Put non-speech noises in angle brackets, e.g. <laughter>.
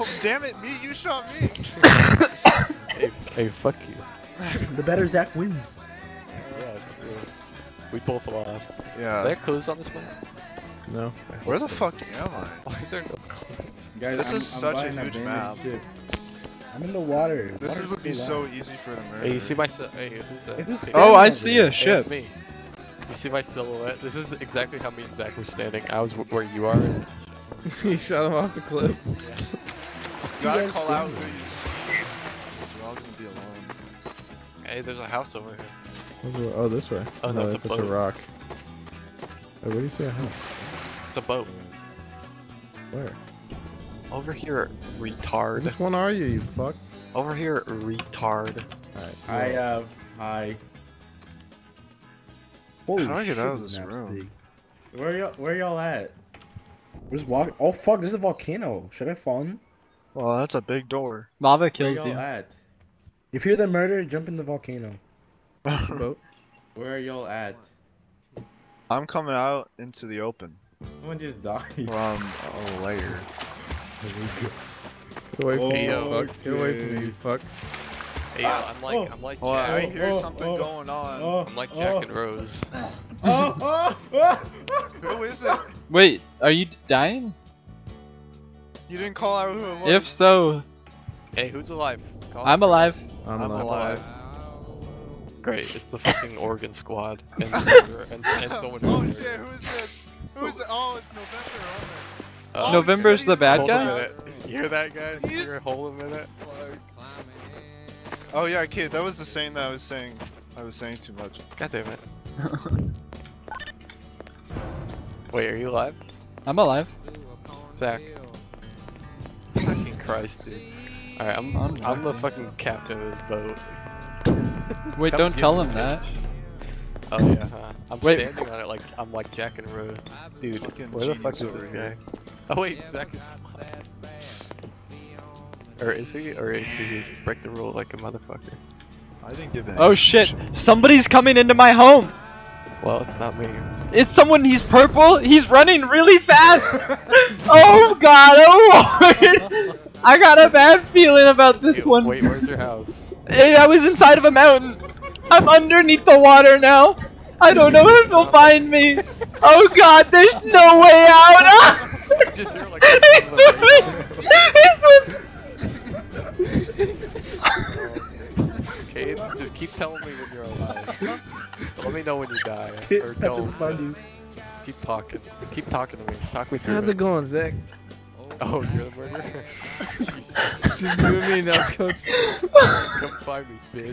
oh damn it, me, you shot me. Hey, hey, fuck you. The better Zach wins. Yeah, it's real. We both lost. Yeah. Are Yeah. there clues on this map? No. Where the fuck am I? Why are there no clues? Guys, This I'm, is I'm such a huge map. ship. I'm in the water. This Water's would be so loud. easy for the murder. Hey, you see my si- hey, who's that? Hey, who's Oh, I see there? a hey, ship. it's me. You see my silhouette? This is exactly how me and Zach were standing. I was w- where you are. <laughs> you shot him off the cliff. You gotta call out standing who you see. Because we're all gonna be alone. Hey, there's a house over here. Oh, this way. Oh, no, it's a that's just boat. a rock. Wait, where do you see a house? It's a boat. Where? Over here, retard. Which one are you, you fuck? Over here, retard. Alright. I have. I. Holy How do I get out of this map's room? big. Where y'all? Where y'all at? Where's walk? Oh fuck! There's a volcano. Should I fall in? Well, that's a big door. Lava kills y'all you. at? If you're the murderer, jump in the volcano. <laughs> boat. Where are y'all at? I'm coming out into the open Someone just died. from a layer. Get away from me, you Oh, fuck. Get away from me, you fuck. Hey, yo, I'm like, Oh. I'm like Well, I Jack. hear oh, something oh, going on. Oh, I'm like Jack oh, and Rose. <laughs> Oh, oh, oh, Who is it? Wait, are you dying? You didn't call out who it was. If so, Hey, who's alive? Call I'm alive. I'm, I'm alive. alive. Great, it's the fucking <laughs> Oregon squad. And, <laughs> and, and someone oh who's shit, who is this? Who is it? Oh, it's November. Oh, Uh, oh, November's shit, the bad guy? a the minute. house. You hear that, guys? He's- You're hold a minute. Oh yeah, kid, that was the saying that I was saying. I was saying too much. God damn it. <laughs> Wait, are you alive? I'm alive. Zach. Fucking Christ, dude. Alright, I'm, I'm I'm, the fucking captain of this boat. Wait, don't tell him that. bitch. Oh yeah, huh? I'm Wait. standing on it like I'm like Jack and Rose. Dude, Fucking where the fuck is this over guy? Oh wait, Zach is alive. Or is he? Or did he just break the rule like a motherfucker? I didn't give any. Oh shit! Somebody's coming into my home. Well, it's not me. It's someone. He's purple. He's running really fast. <laughs> oh god! Oh lord! I got a bad feeling about this Wait, one. Wait, where's your house? Hey, I was inside of a mountain. I'm underneath the water now. I don't know if they'll find me. Oh god, there's no way out. <laughs> I just hear like. <laughs> keep telling me when you're alive. <laughs> Let me know when you die. Or don't. find you. Just keep talking. Keep talking to me. Talk me through How's it going, Zach? Oh, you're the murderer? <laughs> Jesus. Just you and me now, coach. Come find me, bitch.